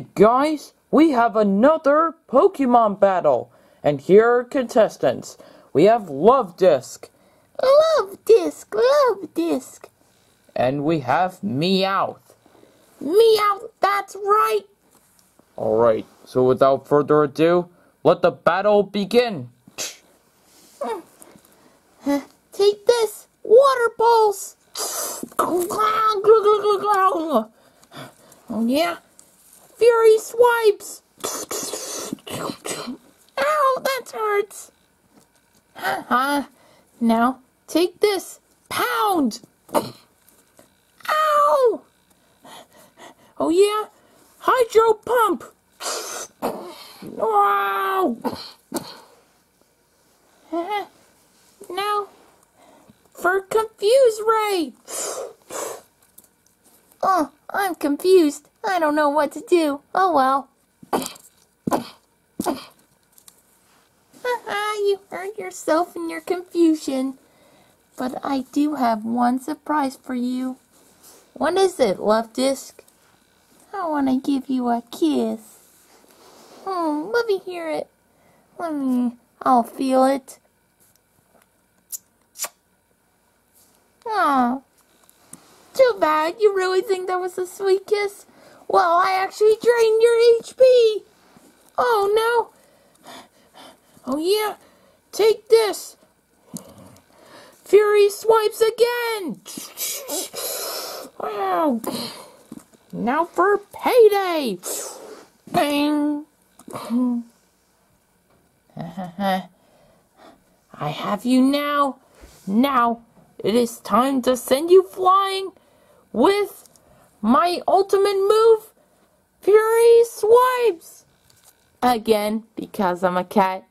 Guys, we have another Pokemon battle. And here are contestants. We have Luvdisc. Love disc, Luvdisc. And we have Meowth. Meow, that's right. Alright, so without further ado, let the battle begin. Take this, water balls. Oh yeah, Fury swipes. Ow, that hurts. Uh-huh. Now, take this, pound. Ow! Oh yeah, hydro pump. Wow! now, for confuse ray. I'm confused. I don't know what to do. Oh well. Haha, you hurt yourself in your confusion. But I do have one surprise for you. What is it, Luvdisc? I want to give you a kiss. Oh, let me hear it. Let me. I'll feel it. Oh, bad. You really think that was a sweet kiss? Well, I actually drained your HP. Oh no. Oh yeah. Take this. Fury swipes again. Wow. Now for payday. Bang. I have you now. Now it is time to send you flying with my ultimate move, Fury Swipes. Again, because I'm a cat.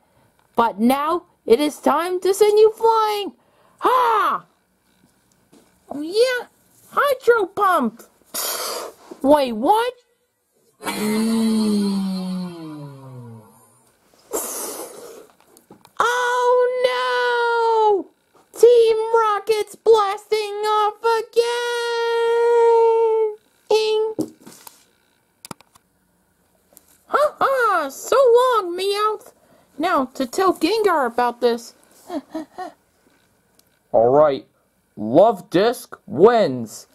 But now it is time to send you flying. Ha! Oh yeah, Hydro Pump. Wait, what? Oh no! Team Rocket's blasting off again! Ing. Ha ha! So long, Meowth! Now, to tell Gengar about this. Alright, Luvdisc wins.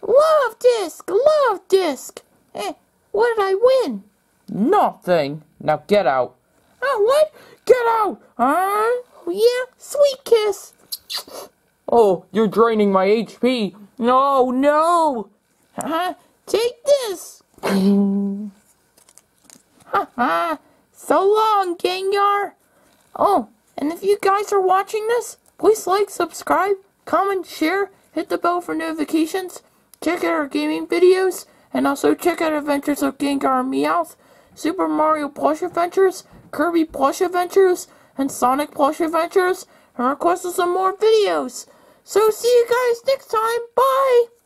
Luvdisc! Love disc! Eh, what did I win? Nothing. Now get out. Oh, what? Get out! Huh? Oh, yeah, sweet kiss. Oh, you're draining my HP. No, no. Huh? Take this. ha ha. So long, Gengar. Oh, and if you guys are watching this, please like, subscribe, comment, share, hit the bell for notifications, check out our gaming videos, and also check out Adventures of Gengar and Meowth, Super Mario Plush Adventures, Kirby Plush Adventures, and Sonic Plush Adventures, and request some more videos. So see you guys next time. Bye!